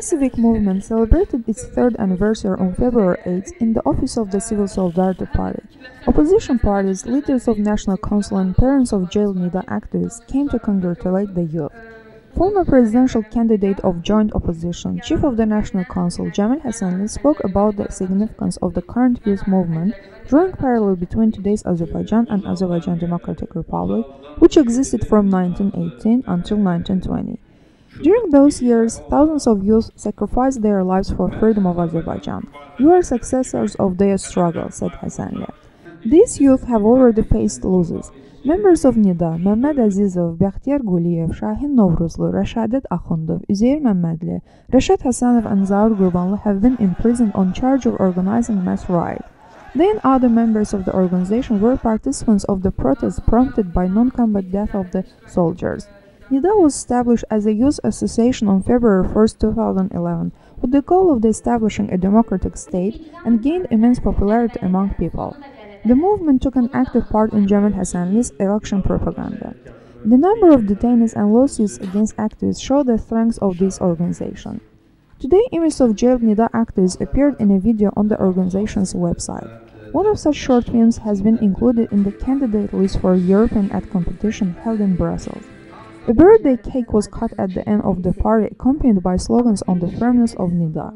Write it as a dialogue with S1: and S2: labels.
S1: civic movement celebrated its third anniversary on February 8 in the office of the Civil Solidarity Party. Opposition parties, leaders of National Council, and parents of jailed NIDA activists came to congratulate the youth. Former presidential candidate of joint opposition, chief of the National Council, Jamil Hasanli, spoke about the significance of the current youth movement, drawing parallel between today's Azerbaijan and Azerbaijan Democratic Republic, which existed from 1918 until 1920. During those years, thousands of youth sacrificed their lives for freedom of Azerbaijan. You are successors of their struggle, said Hasanli. These youth have already faced losses. Members of NIDA, Mammad Azizov, Bakhtiyar Guliyev, Shahin Novruzlu, Rashadat Akhundov, Uzeyir Mammadli, Rashad Hasanov and Zaur Gurbanli have been imprisoned on charge of organizing mass riot. They and other members of the organization were participants of the protests prompted by non-combat death of the soldiers. NIDA was established as a youth association on February 1, 2011, with the goal of establishing a democratic state and gained immense popularity among people. The movement took an active part in Jamil Hasanli's election propaganda. The number of detainees and lawsuits against activists show the strength of this organization. Today, images of jailed NIDA activists appeared in a video on the organization's website. One of such short films has been included in the candidate list for European Ad competition held in Brussels. A birthday cake was cut at the end of the party, accompanied by slogans on the firmness of Nida.